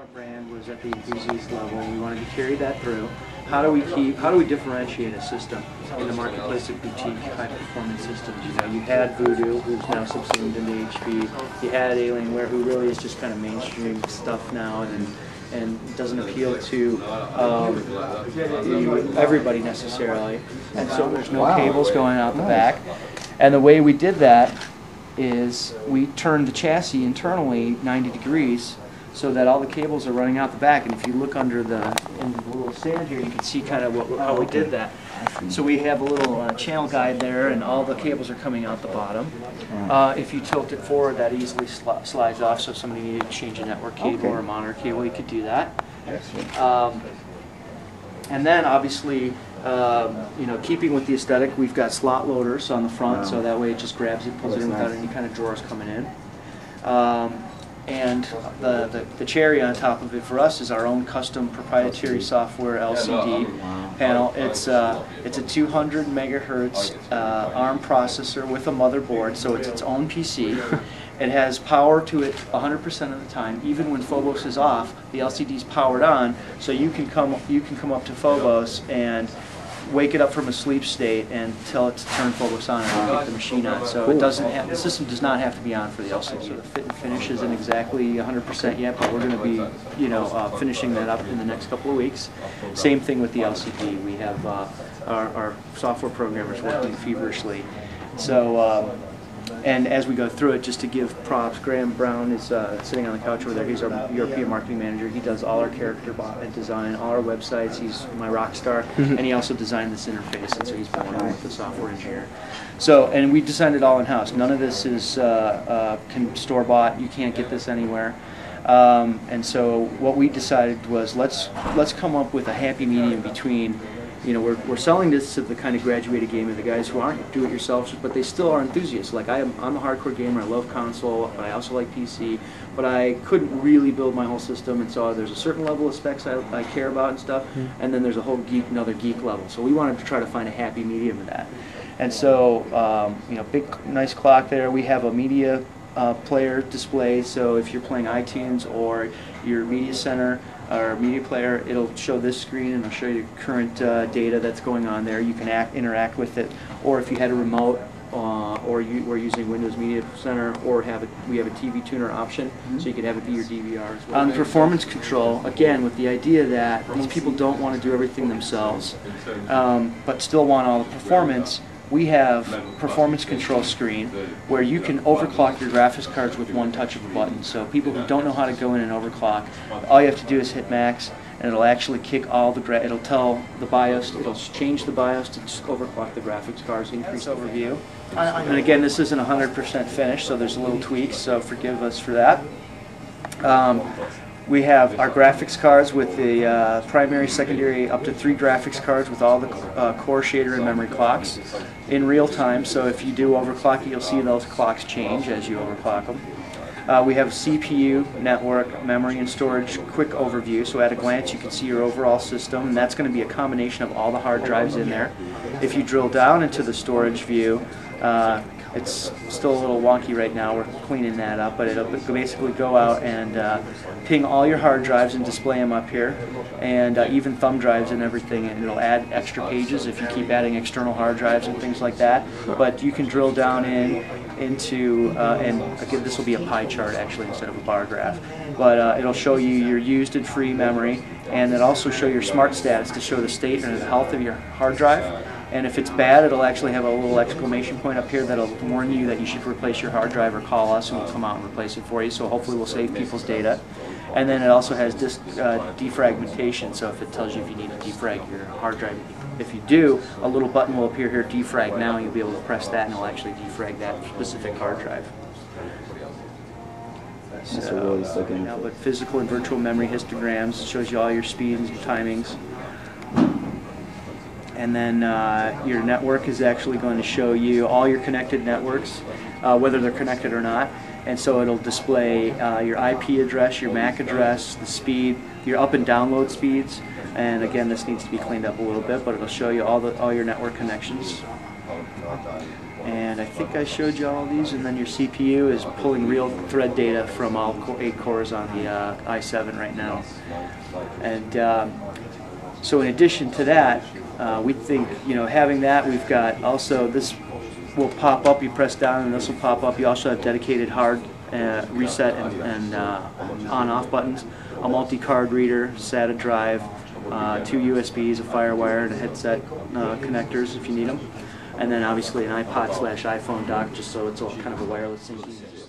our brand was at the enthusiast level. We wanted to carry that through. How do we keep? How do we differentiate a system in the marketplace of boutique high-performance systems? You know, you had Voodoo, who's now subsumed into HP. You had Alienware, who really is just kind of mainstream stuff now, and and doesn't appeal to um, everybody necessarily. And so there's no Wow. cables going out the Nice. back. And the way we did that is we turned the chassis internally 90 degrees so that all the cables are running out the back. And if you look under the, in the little stand here, you can see kind of what, how we did that. So we have a little uh, channel guide there, and all the cables are coming out the bottom. Uh, if you tilt it forward, that easily sli- slides off. So if somebody needed to change a network cable Okay. or a monitor cable, you could do that. Um, and then obviously, um, you know, keeping with the aesthetic, we've got slot loaders on the front, so that way it just grabs it, pulls it in without nice. any kind of drawers coming in. Um, and the, the, the cherry on top of it for us is our own custom proprietary software LCD panel. It's uh, it's a 200 megahertz uh, ARM processor with a motherboard, so it's its own PC. It has power to it 100% of the time, even when Phobos is off. The LCD is powered on, so you can come you can come up to Phobos and wake it up from a sleep state and tell it to turn Phobos on and get the machine on. So it doesn't have, the system does not have to be on for the LCD. So the fit and finish isn't exactly 100% yet, but we're going to be, you know, uh, finishing that up in the next couple of weeks. Same thing with the LCD. We have uh, our, our software programmers working feverishly. So, um, and as we go through it, just to give props, Graham Brown is uh, sitting on the couch over there. He's our European marketing manager. He does all our character design, all our websites. He's my rock star, and he also designed this interface, and so he's been working with the software engineer. So, and we designed it all in house. None of this is uh, uh, store bought. You can't get this anywhere. Um, and so what we decided was let's let's come up with a happy medium between you know, we're, we're selling this to the kind of graduated gamer, the guys who aren't do-it-yourselfers, but they still are enthusiasts. Like I am, I'm a hardcore gamer. I love console, but I also like PC. But I couldn't really build my whole system, and so there's a certain level of specs I, I care about and stuff, and then there's a whole geek, another geek level. So we wanted to try to find a happy medium of that. And so, um, you know, big, nice clock there. We have a media uh, player display, so if you're playing iTunes or your media center or media player, it'll show this screen and it'll show you current uh, data that's going on there. You can act, interact with it, or if you had a remote, uh, or you were using Windows Media Center, or have it, we have a TV tuner option, so you could have it be your DVR as well. On performance control, again, with the idea that these people don't want to do everything themselves, um, but still want all the performance, we have performance control screen where you can overclock your graphics cards with one touch of a button. So people who don't know how to go in and overclock, all you have to do is hit max and it'll actually kick all the gra- it'll tell the BIOS, it'll change the BIOS to overclock the graphics cards, increase overview. And again, this isn't 100% finished, so there's a little tweak, so forgive us for that. Um, we have our graphics cards with the uh, primary, secondary, up to three graphics cards with all the uh, core shader and memory clocks in real time. So if you do overclock it, you'll see those clocks change as you overclock them. Uh, we have CPU, network, memory, and storage quick overview. So at a glance, you can see your overall system, and that's going to be a combination of all the hard drives in there. If you drill down into the storage view, uh, it's still a little wonky right now. We're cleaning that up, but it'll basically go out and uh, ping all your hard drives and display them up here, and uh, even thumb drives and everything. And it'll add extra pages if you keep adding external hard drives and things like that. But you can drill down in into, uh, and again, this will be a pie chart actually instead of a bar graph. But uh, it'll show you your used and free memory, and it also show your smart status to show the state and the health of your hard drive. And if it's bad, it'll actually have a little exclamation point up here that'll warn you that you should replace your hard drive or call us and we'll come out and replace it for you. So hopefully we'll save people's data. And then it also has disk uh, defragmentation. So if it tells you if you need to defrag your hard drive, if you do, a little button will appear here, defrag now. and You'll be able to press that and it'll actually defrag that specific hard drive. So, uh, sick you know, but physical and virtual memory histograms shows you all your speeds and timings. And then uh, your network is actually going to show you all your connected networks, uh, whether they're connected or not. And so it'll display uh, your IP address, your MAC address, the speed, your up and download speeds. And again, this needs to be cleaned up a little bit, but it'll show you all the all your network connections. And I think I showed you all these, and then your CPU is pulling real thread data from all eight cores on the uh, i7 right now. And um, so in addition to that, uh, we think, you know, having that, we've got also, this will pop up, you press down and this will pop up. You also have dedicated hard uh, reset and, and uh, on-off buttons, a multi-card reader, SATA drive, uh, two USBs, a FireWire, and a headset uh, connectors if you need them. And then obviously an iPod slash iPhone dock, just so it's all kind of a wireless syncing.